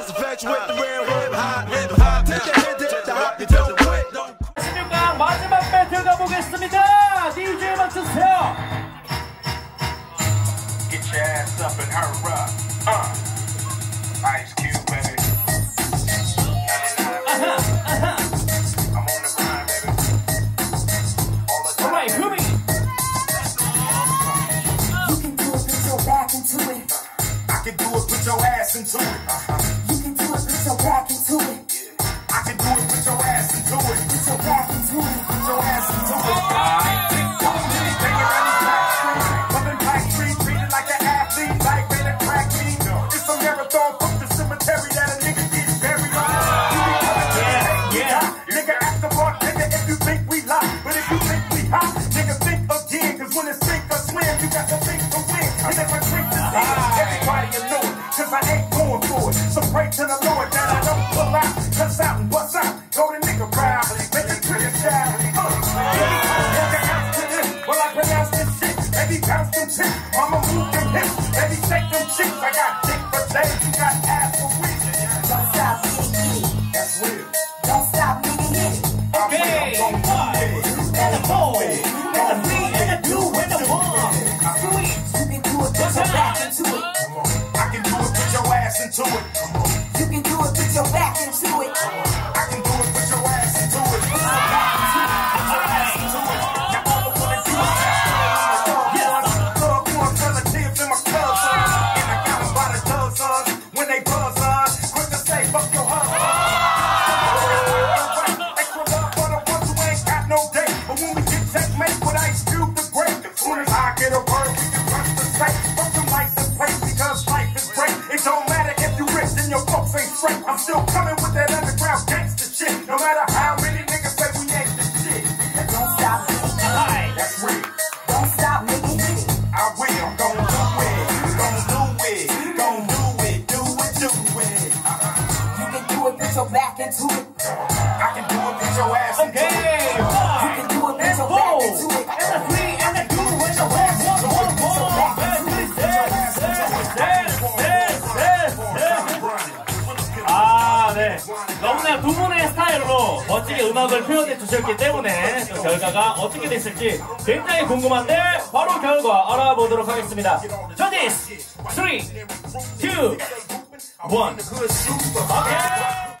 That's the fact with the real hip hop, hip hop. Take a hit, hit the hop, you don't quit. 16강 마지막 배틀 가보겠습니다. DJ 음악 주세요. Get your ass up and hurry up. Uh. Ice Cube, baby. I'm on the grind, baby. All the time. alright, 후미. You can do it, put your back into it. I can do it, put your ass into it. You can into it. I can do it, put your ass into it. Put your back into it. Put your ass into it. Take it back street. Loving Blackstreet, treated like an athlete, like in a crack meet. It's a marathon, fuck the cemetery that a nigga gets buried on. You be coming to the Yeah, yeah. Nigga, act the part, if you think we lie. But if you think we hot, nigga, think again. When it's sink or swim, you got to think to win. And if I drink this everybody will know it. Cause I ain't going for it. So pray to the Lord out. Cuss out and bust out. Go to nigga proud. Make it trigger shout. Uh, nigga, ounce to this. Well, I pronounce this shit. Baby, bounce them shit. Mama move them hips. Baby, shake them cheeks. I got dick for days. You got ass for weeks. Don't stop, nigga, get it. That's real. Don't stop, nigga, hit it. Okay, one, and a four, and a three, and a two, and a one. Sweet. You can do it, put your back into it. I can do it, put your ass into it. You can do it, put your back into it. I can do it, put your ass into it. Put your back into it. Put your ass into it. Now I wanna do is Thug one, relatives and my cousins. And I got by the dozens. When they buzz quick to say, fuck your husband. Extra love for the ones who ain't got no date. But when we get checkmate with Ice Cube the Great, as soon as I get a word, we can rush the safe. Ain't straight. I'm still coming with that underground gangster shit. No matter how many niggas say we ain't the shit. Don't stop, it. Alright. That's real. Don't stop, it. I will. Gon' do it. Gon' do it. Gon' do it. Do it. Do it. You can do it, put your back into it. I can do it. Put your ass into it. Okay, You 네. 너무나 두 분의 스타일로 멋지게 음악을 표현해 주셨기 때문에 또 결과가 어떻게 됐을지 굉장히 궁금한데 바로 결과 알아보도록 하겠습니다. 저디스 3, 2, 1. 오케이.